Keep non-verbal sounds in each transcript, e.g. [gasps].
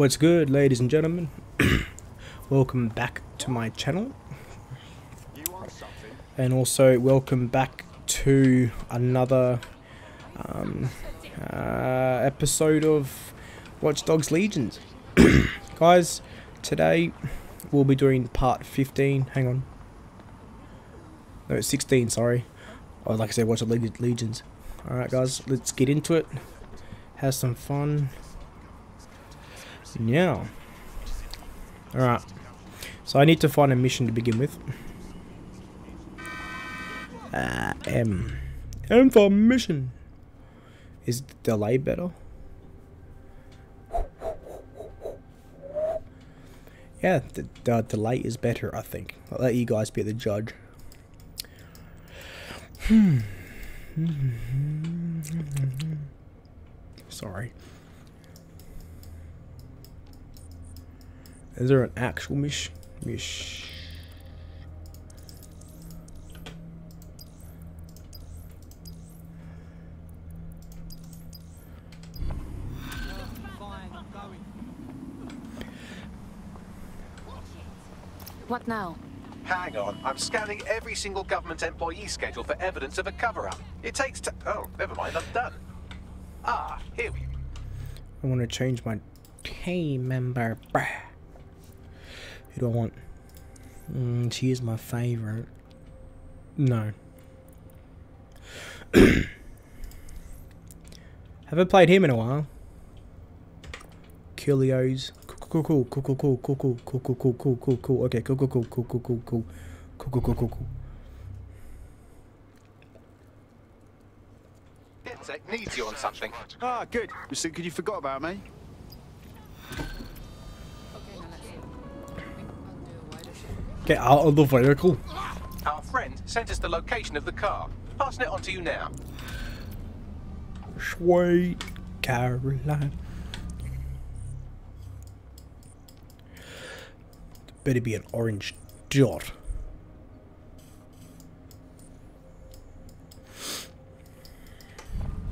What's good, ladies and gentlemen? [clears throat] welcome back to my channel. And also, welcome back to another um, uh, episode of Watch Dogs Legions. [clears throat] Guys, today we'll be doing part 15. Hang on. No, 16, sorry. Oh, like I said, Watch Dogs Legions. Alright, guys, let's get into it. Have some fun. Yeah. Alright. So I need to find a mission to begin with. Uh, M. M for mission. Is the delay better? Yeah, the, the delay is better, I think. I'll let you guys be the judge. Hmm. [laughs] Sorry. Is there an actual mish? Mish. What now? Hang on, I'm scanning every single government employee schedule for evidence of a cover-up. It takes t- oh, never mind, I'm done. Ah, here we go. I want to change my team member. Who do I want? Mm, she is my favorite. No. Haven't played him in a while. Kilios. Cool, cool, cool, cool, cool, cool, cool, cool, cool, cool, cool, cool, cool. Okay, cool, cool, cool, cool, cool, cool, cool, cool, cool, cool, cool, cool. Needs you on something. Ah, good. You thinking you forgot about me? Get out of the vehicle. Our friend sent us the location of the car. Passing it on to you now. Sweet Caroline. Better be an orange dot.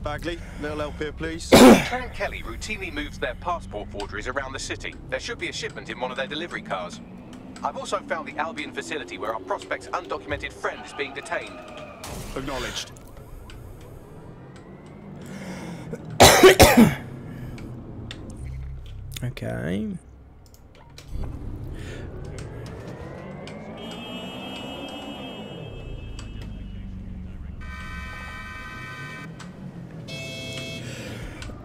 Bagley, little help here, please. [coughs] Lieutenant Kelly routinely moves their passport forgeries around the city. There should be a shipment in one of their delivery cars. I've also found the Albion facility where our prospect's undocumented friend is being detained. Acknowledged. [coughs] Okay.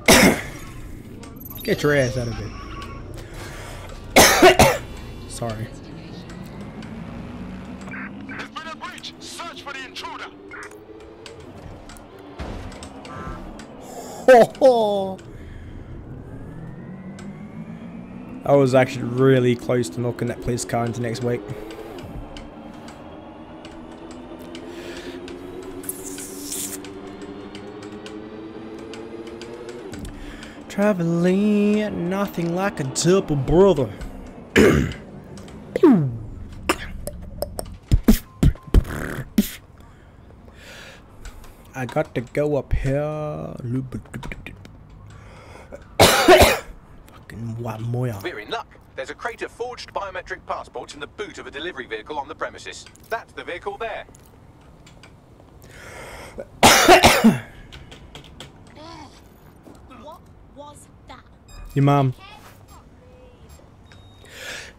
[coughs] Get your ass out of it. [coughs] Sorry. There's been a breach. Search for the intruder. [laughs] I was actually really close to knocking that police car into next week. Traveling, nothing like a double brother. [clears throat] I got to go up here. Fucking what moya. We're in luck. There's a crate of forged biometric passports in the boot of a delivery vehicle on the premises. That's the vehicle there. [coughs] What was that? Your mum.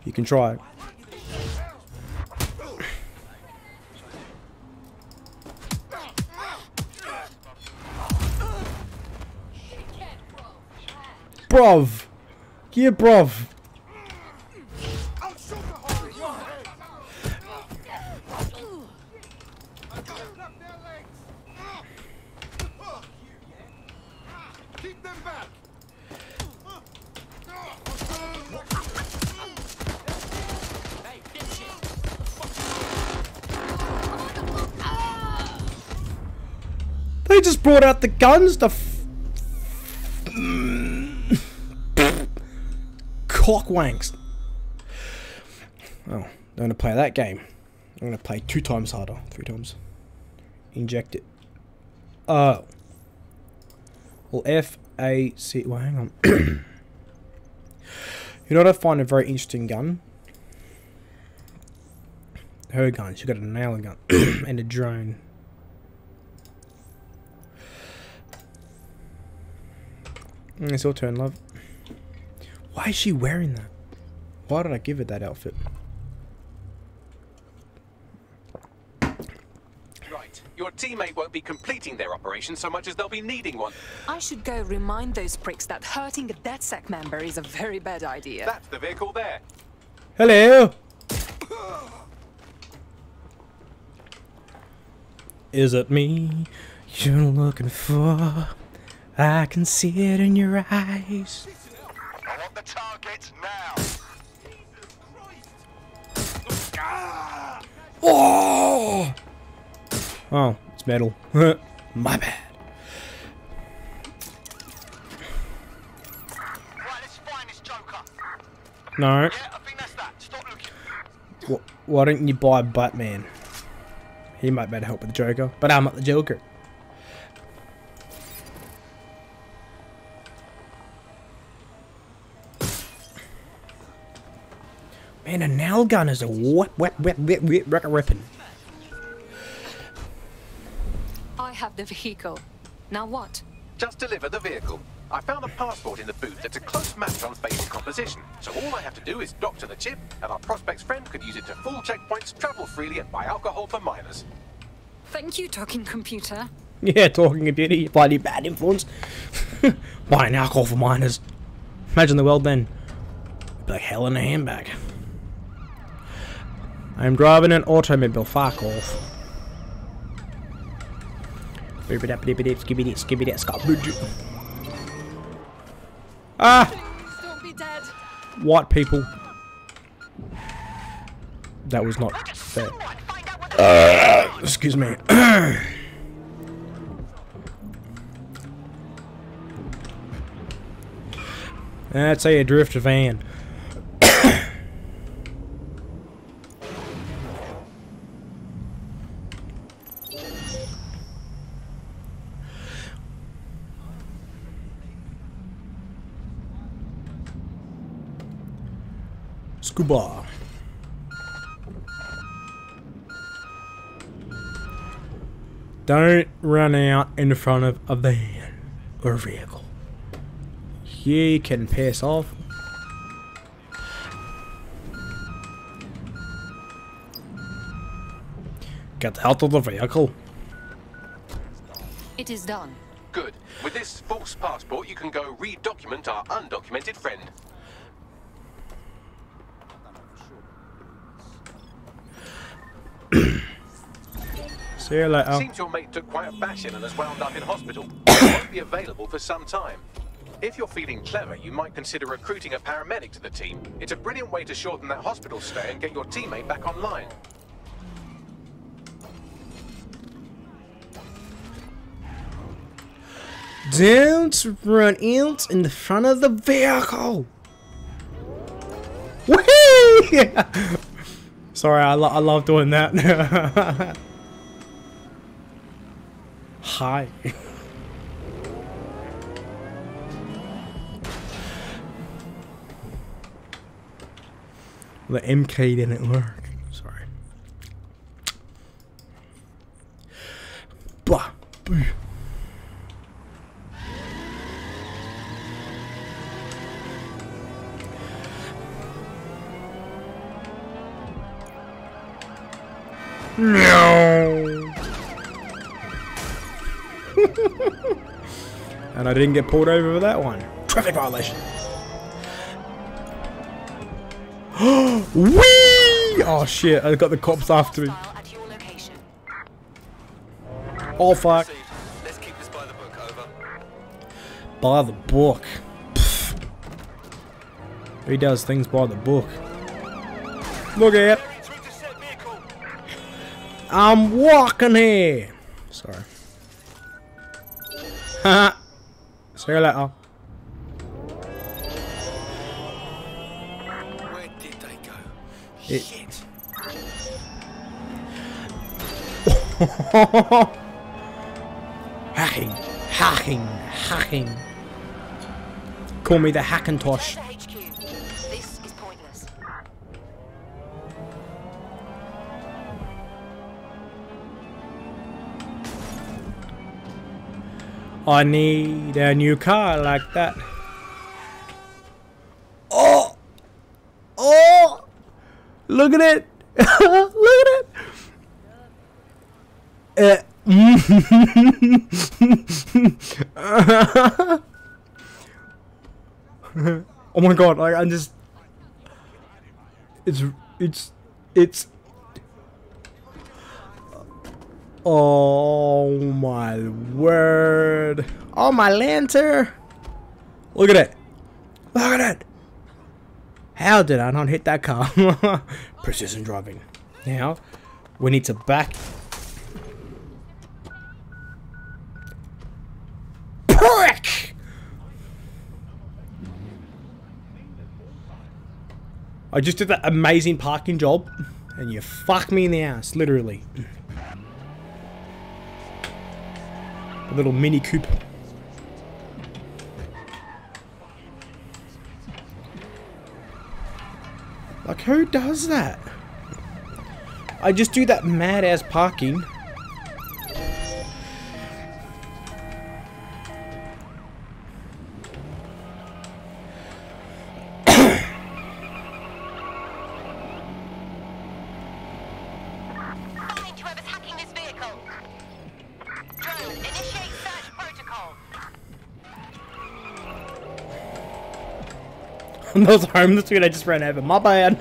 You can try it. improv. Que improv. They just brought out the guns The. F- cockwanks. Oh, I'm gonna play that game. I'm gonna play two times harder, three times. Inject it. Oh. Well, F A C. Well, hang on. [coughs] You know what I find a very interesting gun? Her gun. She got a nail gun [coughs] and a drone. Mm, It's your turn, love. Why is she wearing that? Why did I give her that outfit? Right. Your teammate won't be completing their operation so much as they'll be needing one. I should go remind those pricks that hurting a DedSec member is a very bad idea. That's the vehicle there. Hello. Is it me you're looking for? I can see it in your eyes. The target now. Oh! Oh, it's metal. [laughs] My bad. Right, let's find this Joker. No. Yeah, I think that's that. Stop looking. Wh- Why don't you buy Batman? He might better help with the Joker, but I'm not the Joker. Man, a nail gun is a wet, wet, wet, wet, wet, wet weapon. I have the vehicle. Now what? Just deliver the vehicle. I found a passport in the boot that's a close match on facial composition, so all I have to do is doctor the chip, and our prospect's friend could use it to fool checkpoints, travel freely, and buy alcohol for minors. Thank you, talking computer. [laughs] Yeah, talking of beauty, bloody bad influence. [laughs] Buying alcohol for minors. Imagine the world then. Be like hell in a handbag. I'm driving an automobile, fuck off. Ah! White people. That was not fair. Excuse me. [coughs] That's a drift van. Scuba. Don't run out in front of a van or vehicle. You can piss off. Get out of the vehicle. It is done. Good. With this false passport, you can go re-document our undocumented friend. See you later. Seems your mate took quite a bashing and has wound up in hospital. [coughs] won't be available for some time. If you're feeling clever, you might consider recruiting a paramedic to the team. It's a brilliant way to shorten that hospital stay and get your teammate back online. Don't run out in the front of the vehicle. [laughs] Sorry, I, lo I love doing that. [laughs] Hi. the MK didn't work. Sorry. Bah. boo. No. [laughs] and I didn't get pulled over for that one. Traffic violation. [gasps] Whee! Oh shit! I got the cops after me. File at. Oh fuck! Let's keep this by the book, over. By the book. Pfft. He does things by the book. Look at. it. I'm walking here. Sorry. See you later. Where did they go? It- Shit. [laughs] hacking, hacking, hacking. Call me the Hackintosh. I need a new car like that. Oh! Oh! Look at it! [laughs] Look at it! Uh, [laughs] oh my god, like I'm just it's it's it's Oh my word. Oh my lantern. Look at it. Look at it. How did I not hit that car? [laughs] Precision driving. Now, we need to back. Prick! I just did that amazing parking job, and you fuck me in the ass, literally. A little mini coupe. Like, who does that? I just do that mad ass parking. [laughs] Those homeless dude I just ran over. My bad.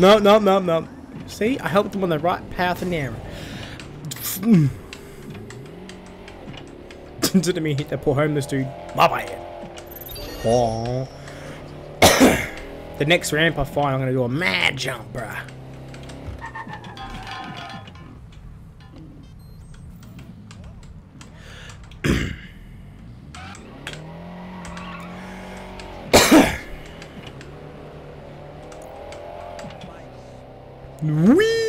No, no, no, no. See, I helped them on the right path and narrow. [laughs] Didn't mean hit that poor homeless dude. My bad. Oh. [coughs] the next ramp I find, I'm gonna do a mad jump, bruh. Oui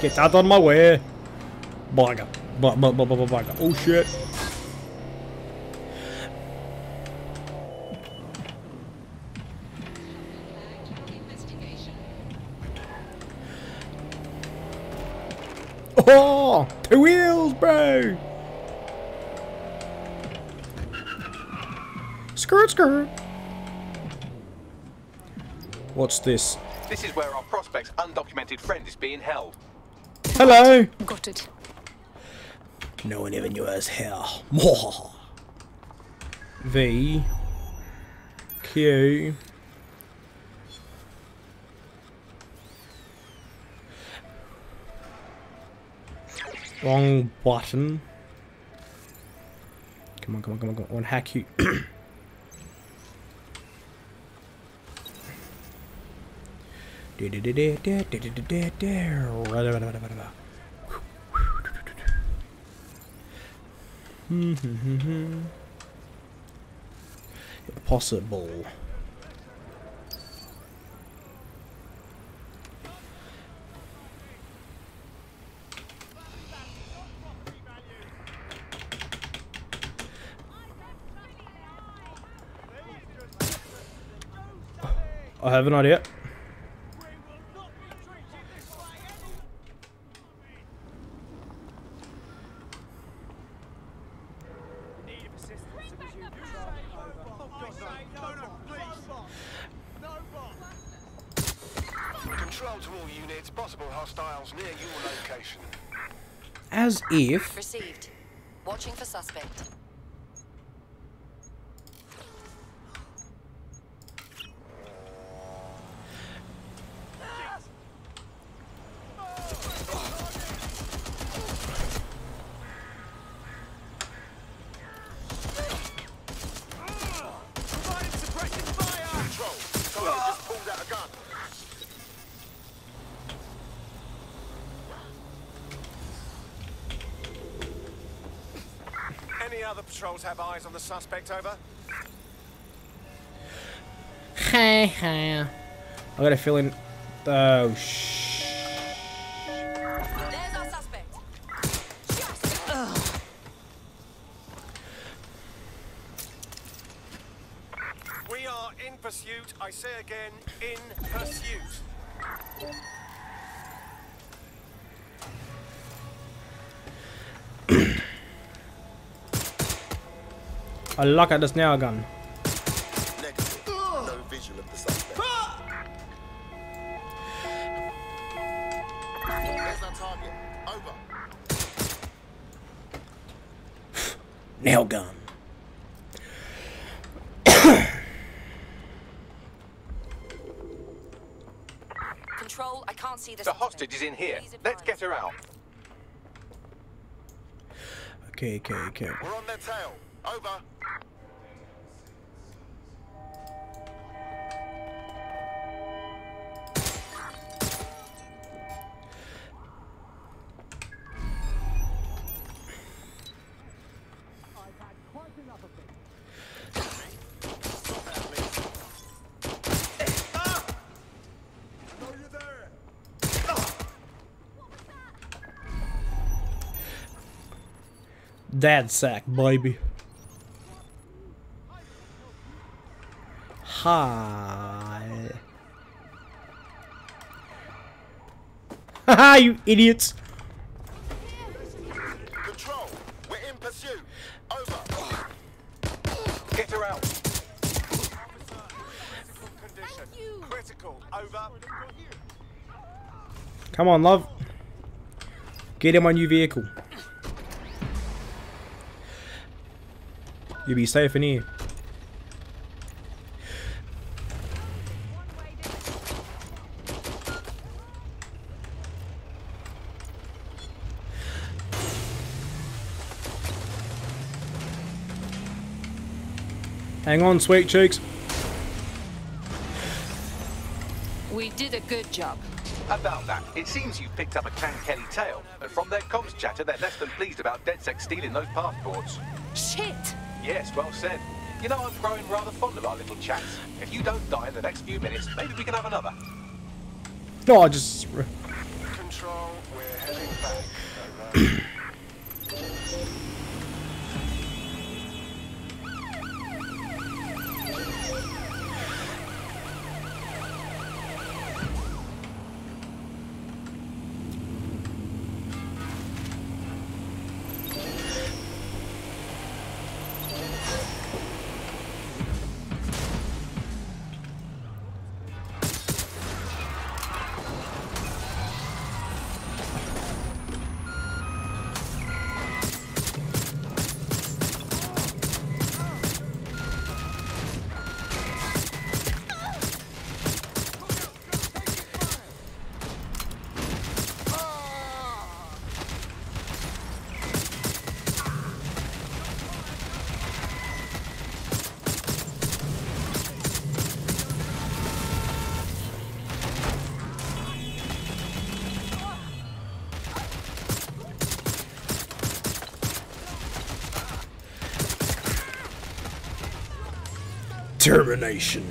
Get out of my way. Bugger. Bu- bu- bu- bu- bu- Bugger. Oh shit. Oh, two wheels, bro. Skirt, skirt. What's this? This is where our prospect's undocumented friend is being held. Hello. Got it. No one ever knew us hell. V Q Wrong button. Come on, come on, come on, come on. One hack you. [clears throat] Impossible. I have an idea. Control to all units. Possible hostiles near your location. As if Received. Watching for suspect. Other patrols have eyes on the suspect, over? Hey, hey. I got a feeling. Oh, shh. I look at this nail gun. Negative. No visual of the suspect. There's our target. Over. Nail gun. Control, I can't see the The suspect. hostage is in here. Let's get her out. Okay, okay, okay. We're on their tail. Over. DedSec, baby. Hi. Haha, [laughs] you idiots. Control. We're in pursuit. Over. Get her out. Critical. Over. Come on, love. Get in my new vehicle. You'll be safe in here. Hang on, sweet cheeks. We did a good job. About that, it seems you've picked up a Clan Kelley tail, and from their comms chatter, they're less than pleased about DedSec stealing those passports. Shit! Yes, well said. You know, I'm growing rather fond of our little chats. If you don't die in the next few minutes, maybe we can have another. No, I just. Control. We're heading back. [clears throat] Over. Termination.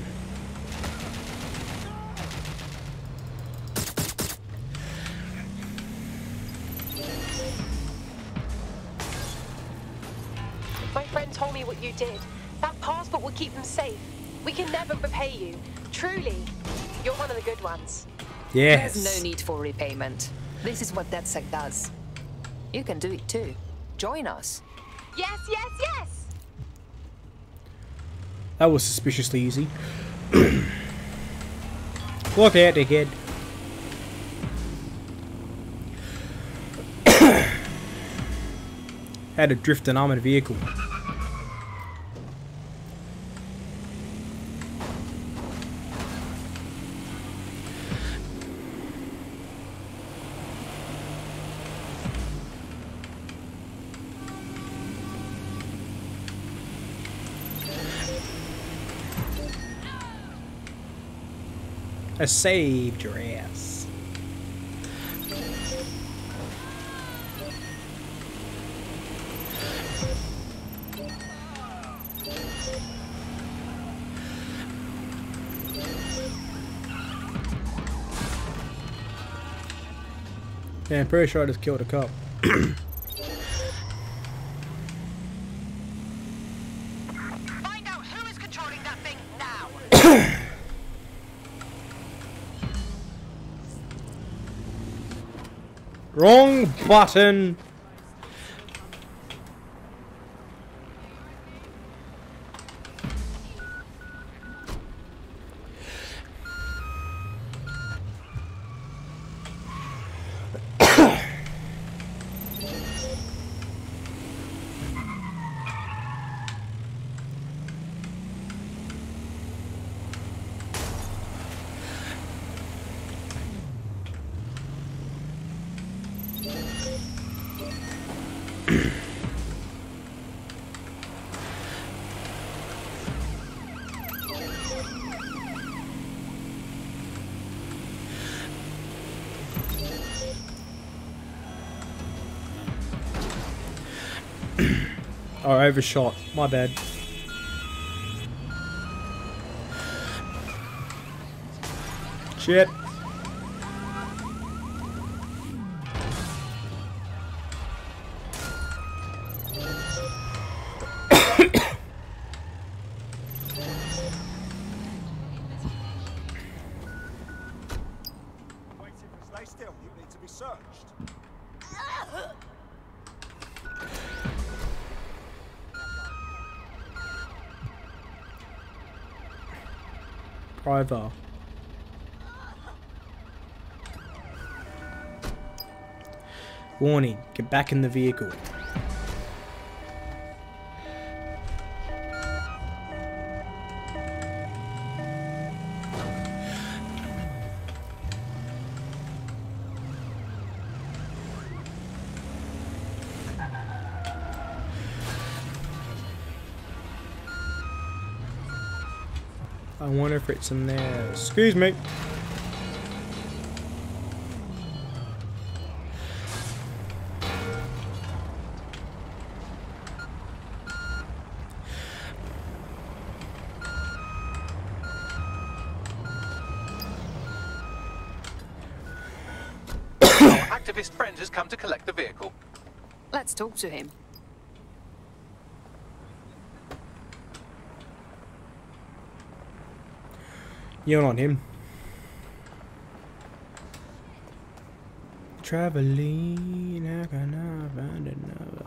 My friend told me what you did. That passport will keep them safe. We can never repay you. Truly, you're one of the good ones. Yes. There's no need for repayment. This is what DedSec does. You can do it too. Join us. Yes, yes, yes! That was suspiciously easy. [clears throat] Look at the kid. [coughs] Had to drift an armored vehicle. I saved your ass. Yeah, I'm pretty sure I just killed a cop. [clears throat] Wrong button! Oh, overshot. My bad. Shit. Stay still. You need to be searched. Driver. Warning, get back in the vehicle. Wonder it's in there. Excuse me. Activist friend has come to collect the vehicle. Let's talk to him. You're on him. Traveling, I cannot find another.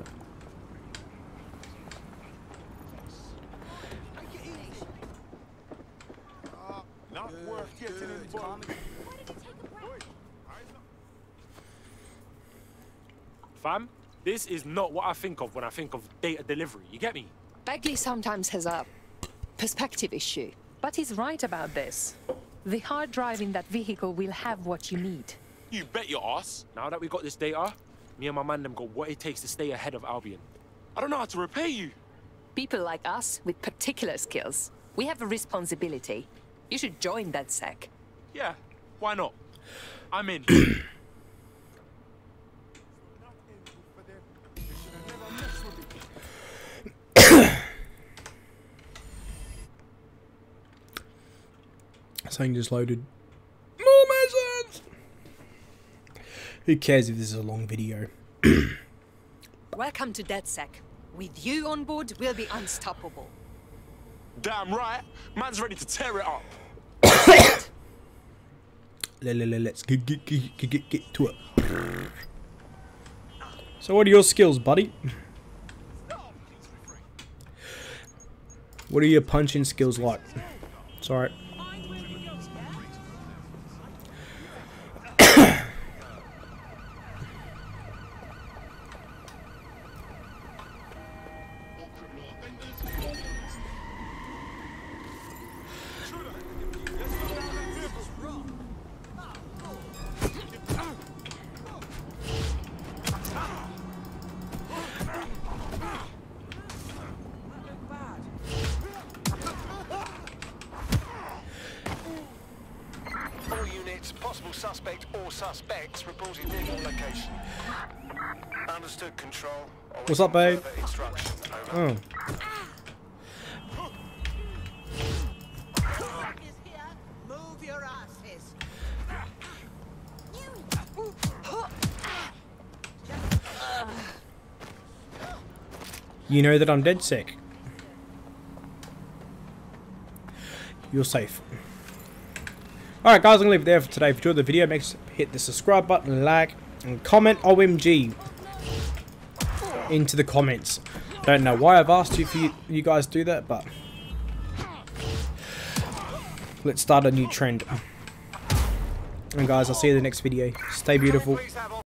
Not worth getting involved. Fam, this is not what I think of when I think of data delivery. You get me? Bagley sometimes has a perspective issue, but he's right about this. The hard drive in that vehicle will have what you need. You bet your ass. Now that we got this data, me and my man them got what it takes to stay ahead of Albion. I don't know how to repay you. People like us with particular skills, we have a responsibility. You should join DedSec. Yeah, why not? I'm in. [clears throat] Something just loaded. More messages! Who cares if this is a long video? [coughs] Welcome to DedSec. With you on board, we'll be unstoppable. Damn right. Man's ready to tear it up. Le- le- le- Let's get, get, get, get, get, get to it. So what are your skills, buddy? What are your punching skills like? Sorry. All Units. Possible suspect or suspects reported near your location. Understood, Control. What's up, babe? Oh. You know that I'm dead sick. You're safe. Alright guys, I'm going to leave it there for today. If you enjoyed the video, make sure to hit the subscribe button, like, and comment OMG into the comments. Don't know why I've asked you if you, you guys do that, but let's start a new trend. And guys, I'll see you in the next video. Stay beautiful.